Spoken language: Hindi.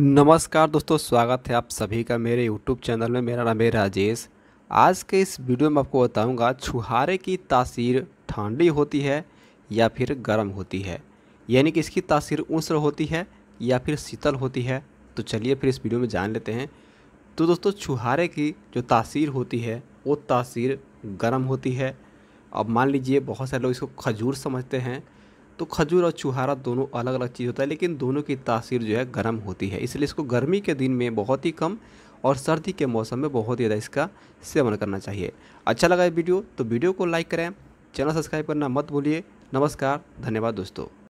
नमस्कार दोस्तों, स्वागत है आप सभी का मेरे यूट्यूब चैनल में। मेरा नाम है राजेश। आज के इस वीडियो में आपको बताऊँगा, छुहारे की तासीर ठंडी होती है या फिर गर्म होती है? यानी कि इसकी तासीर उष्ण होती है या फिर शीतल होती है? तो चलिए फिर इस वीडियो में जान लेते हैं। तो दोस्तों, छुहारे की जो तासीर होती है, वो तासीर गर्म होती है। अब मान लीजिए, बहुत सारे लोग इसको खजूर समझते हैं। तो खजूर और चुहारा दोनों अलग अलग चीज़ होता है, लेकिन दोनों की तासीर जो है गर्म होती है। इसलिए इसको गर्मी के दिन में बहुत ही कम और सर्दी के मौसम में बहुत ही ज़्यादा इसका सेवन करना चाहिए। अच्छा लगा ये वीडियो तो वीडियो को लाइक करें, चैनल सब्सक्राइब करना मत भूलिए। नमस्कार, धन्यवाद दोस्तों।